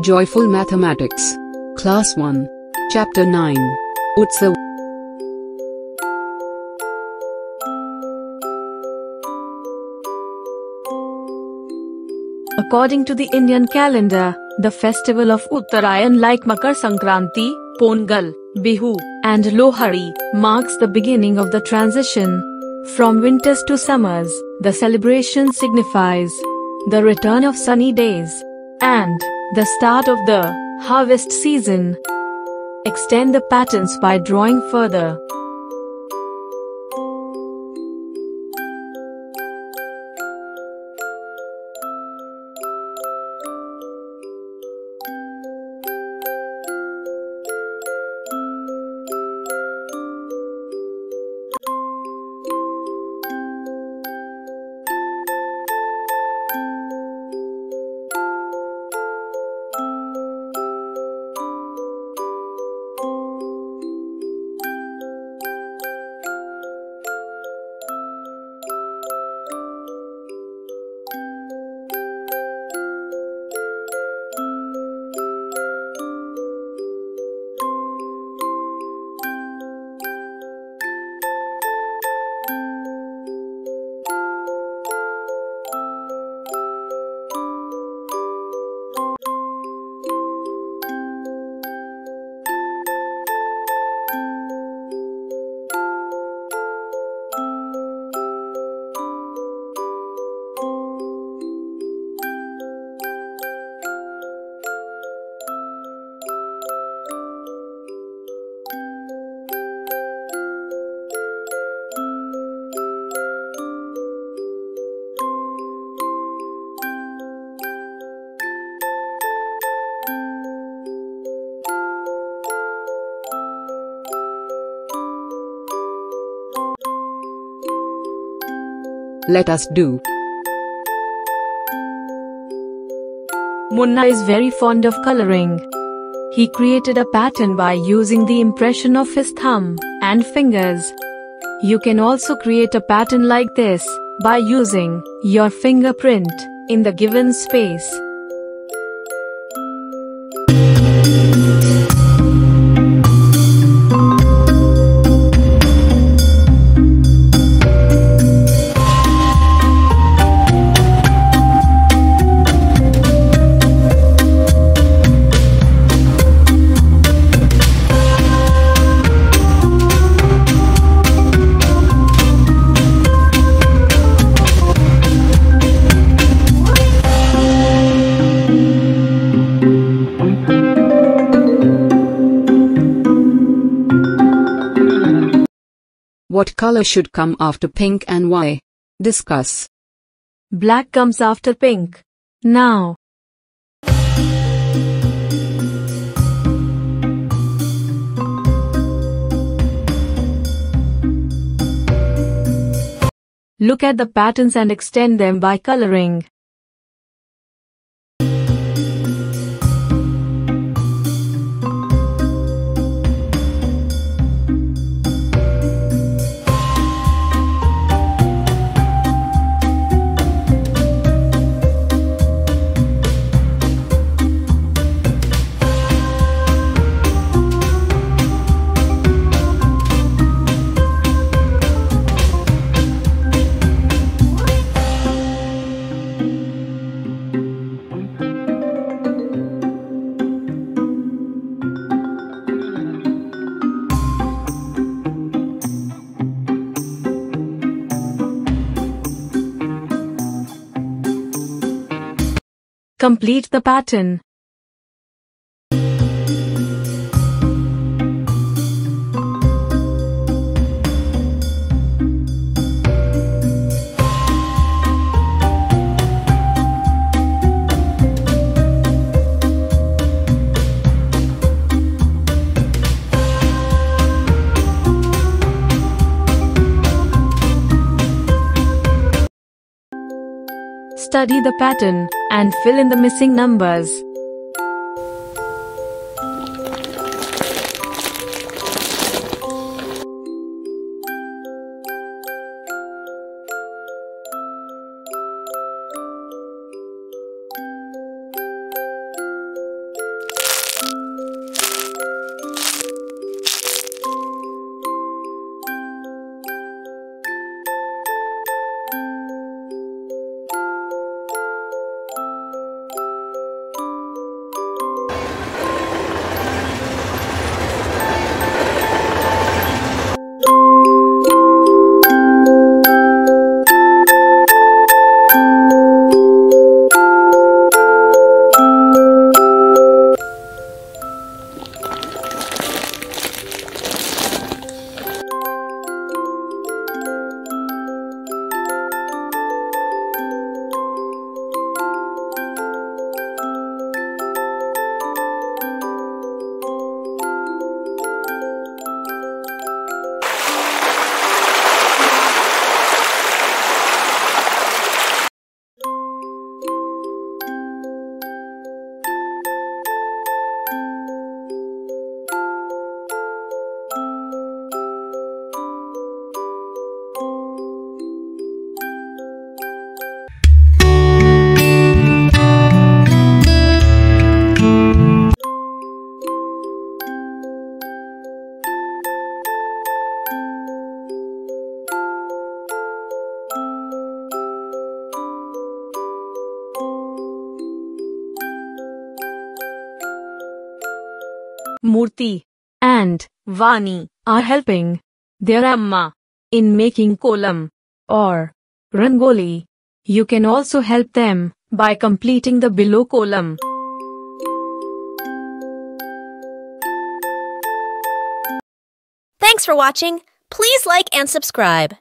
Joyful Mathematics. Class 1. Chapter 9. Utsav. According to the Indian calendar, the festival of Uttarayan like Makar Sankranti, Pongal, Bihu, and Lohri marks the beginning of the transition from winters to summers. The celebration signifies the return of sunny days and the start of the harvest season. Extend the patterns by drawing further. Let us do. Munna is very fond of coloring. He created a pattern by using the impression of his thumb and fingers. You can also create a pattern like this by using your fingerprint in the given space. What color should come after pink and why? Discuss. Black comes after pink. Now, look at the patterns and extend them by coloring. Complete the pattern. Study the pattern and fill in the missing numbers. Murti, and Vani are helping their Amma in making kolam or rangoli. You can also help them by completing the below kolam. Thanks for watching. Please like and subscribe.